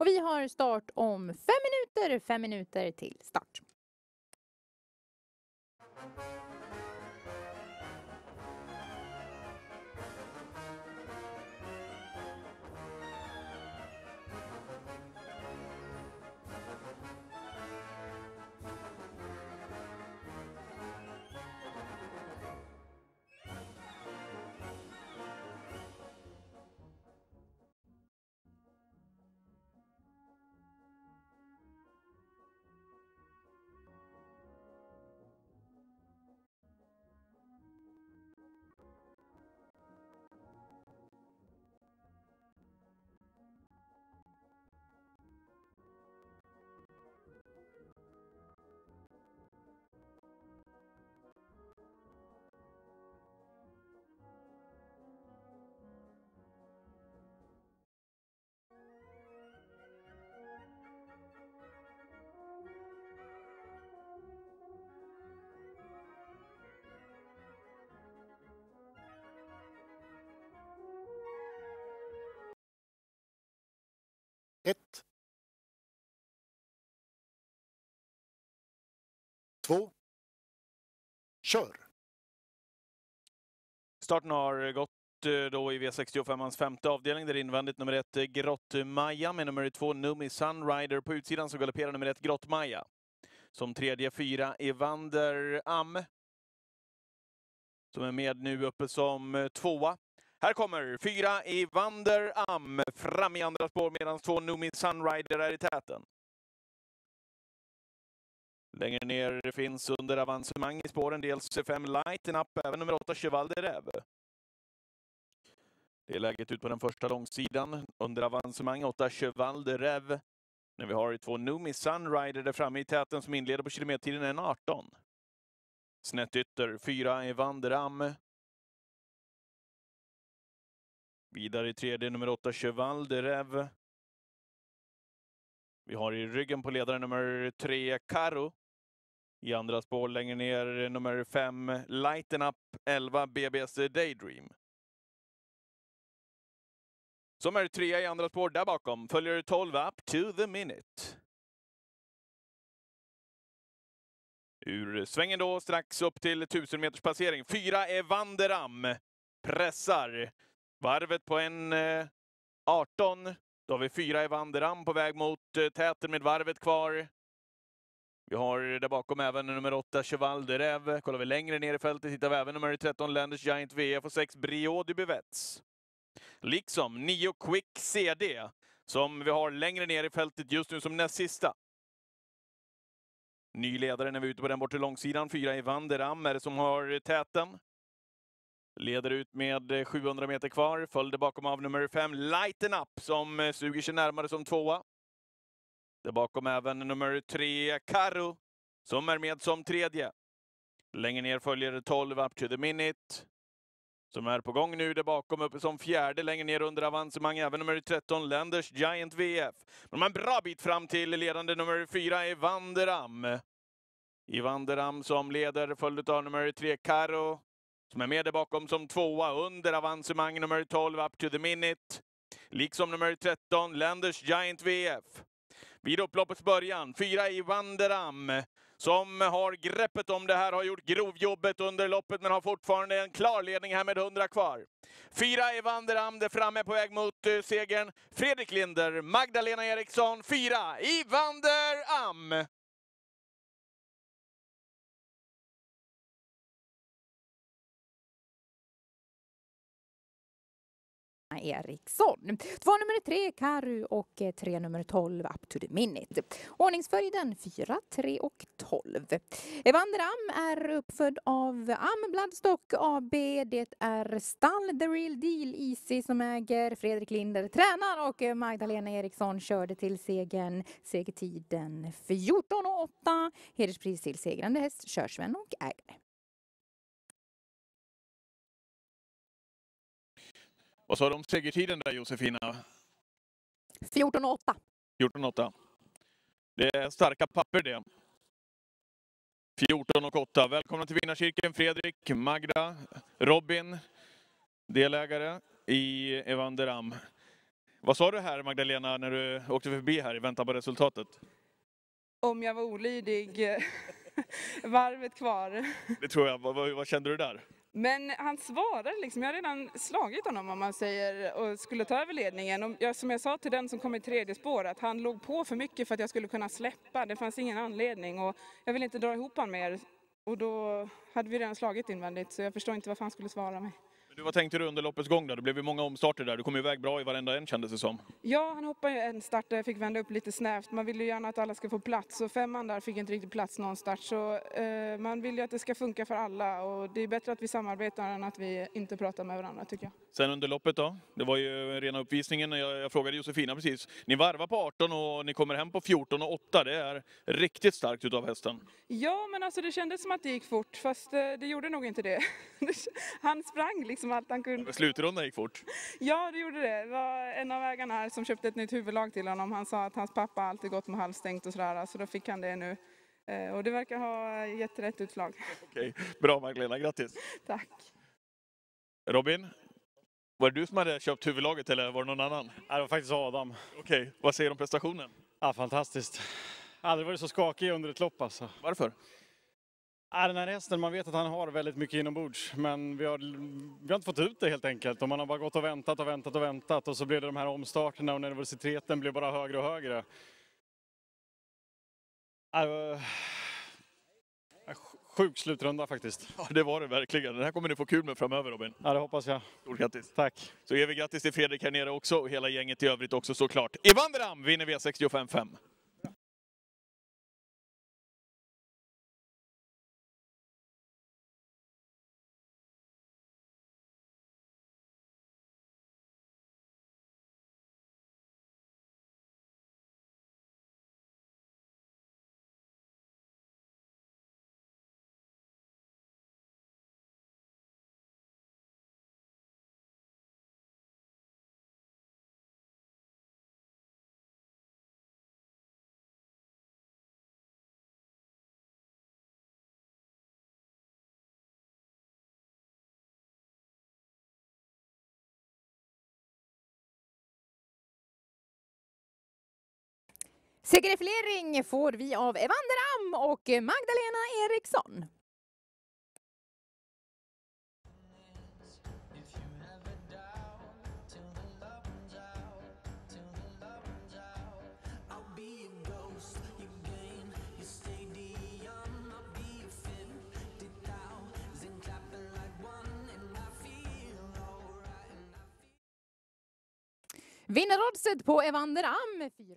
Och vi har start om fem minuter, fem minuter till start. Två. Kör! Starten har gått eh, då i V65ans femte avdelning där invändigt nummer ett Grottmaja, Grott-Maja med nummer två Numi Sunrider. På utsidan så galopperar nummer ett Grott-Maja. Som tredje fyra Evander Am. Som är med nu uppe som eh, tvåa. Här kommer fyra Evander Am fram i andra spår medan två Numi Sunrider är i täten. Längre ner finns under avancemang i spåren dels 5 Lighten Up, även nummer 8, Cheval de Rev. Det är läget ut på den första långsidan. Under avancemang 8 Cheval de Rev. När vi har två Numi Sunrider där framme i täten som inleder på kilometertiden 1.18. Snett ytter 4 Evanderam. Vidare i tredje nummer 8 Cheval de Rev. Vi har i ryggen på ledaren nummer 3 Karo. I andra spår längre ner nummer 5 Lighten Up 11 BBS Daydream. Som är trea i andra spår där bakom följer 12 Up to the Minute. Ur svängen då strax upp till 1000 meters passering. Fyra Evanderam pressar. Varvet på en eh, 18. Då har vi fyra Evanderam på väg mot eh, täten med varvet kvar. Vi har där bakom även nummer 8 Cheval de Rev. Kollar vi längre ner i fältet hittar vi även nummer 13 Landers Giant VF och 6 Brio de Buvets. Liksom 9 Quick CD som vi har längre ner i fältet just nu som näst sista. Ny ledare när vi är ute på den bortre långsidan. Fyra Evander Am är det som har täten. Leder ut med 700 meter kvar. Följde bakom av nummer 5 Lighten Up som suger sig närmare som tvåa. Där bakom även nummer 3 Karo som är med som tredje. Längre ner följer 12 Up to the Minute som är på gång nu där bakom uppe som fjärde längre ner under avancemang. Även nummer 13 Länders Giant VF. Men de har en bra bit fram till ledande nummer 4 Evanderam. Evanderam som leder följd av nummer 3 Karo som är med där bakom som tvåa under avancemang nummer 12 Up to the Minute. Liksom nummer 13 Länders Giant VF. Vid upploppets början, fyra i Wanderam som har greppet om det här, har gjort grovjobbet under loppet men har fortfarande en klar ledning här med 100 kvar. Fyra i Wanderam, där framme på väg mot uh, segern. Fredrik Linder, Magdalena Eriksson, fyra i Eriksson. Två nummer tre Karu och eh, tre nummer 12 Up to the Minute. Ordningsföljden 4, 3 och 12. Evander Am är uppfödd av Am Bloodstock AB. Det är stall The Real Deal Easy som äger. Fredrik Linder tränar och eh, Magdalena Eriksson körde till segern. Segertiden 14 och 8. Hederspris till segrande häst, körsvän och ägare. Vad sa du om segertiden där Josefina? 14 och 8. 14-8. Det är starka papper det. 14 och 8. Välkomna till vinnarcirkeln Fredrik, Magda, Robin, delägare i Evander Am. Vad sa du här Magdalena när du åkte förbi här i väntan på resultatet? Om jag var olydig. Varvet kvar. Det tror jag. Vad, vad, vad kände du där? Men han svarade liksom. Jag har redan slagit honom om man säger och skulle ta över ledningen. Och jag, som jag sa till den som kom i tredje spår att han låg på för mycket för att jag skulle kunna släppa. Det fanns ingen anledning och jag ville inte dra ihop honom mer. Och då hade vi redan slagit invändigt så jag förstår inte varför han skulle svara mig. Du, vad tänkte du under loppets gång? Då? Det blev ju många omstarter där. Du kom iväg bra i varenda en kändes det som. Ja, han hoppade ju en start där jag fick vända upp lite snävt. Man vill ju gärna att alla ska få plats och femman där fick inte riktigt plats någon start. Så eh, man vill ju att det ska funka för alla och det är bättre att vi samarbetar än att vi inte pratar med varandra tycker jag. Sen under loppet då? Det var ju rena uppvisningen. Jag, jag frågade Josefina precis. Ni varvar på 18 och ni kommer hem på 14 och 8. Det är riktigt starkt utav hästen. Ja, men alltså det kändes som att det gick fort, fast eh, det gjorde nog inte det. han sprang liksom allt han kunde. Slutrundan gick fort. Ja, det gjorde det. Det var en av ägarna här som köpte ett nytt huvudlag till honom. Han sa att hans pappa alltid gått med halvstängt och sådär, så då fick han det nu. Eh, Och det verkar ha gett rätt utslag. Okej, bra Magdalena, grattis. Tack. Robin, var det du som hade köpt huvudlaget eller var det någon annan? Det var faktiskt Adam. Okej, vad säger du om prestationen? Ja, fantastiskt. Aldrig varit så skakig under ett lopp alltså. Varför? Ja, den här hästen, man vet att han har väldigt mycket inombords, men vi har, vi har inte fått ut det helt enkelt. Och man har bara gått och väntat och väntat och väntat och så blev det de här omstarterna och nervositeten blev bara högre och högre. Ja, det var... ja, Sjuk slutrunda faktiskt. Ja, det var det verkligen. Den här kommer ni få kul med framöver Robin. Ja, det hoppas jag. Stort grattis. Tack. Så ger vi grattis till Fredrik här nere också och hela gänget i övrigt också såklart. Evander Am vinner V65 5. Seger får vi av Evander Am och Magdalena Eriksson. Vinnaroddset på Evander Am 4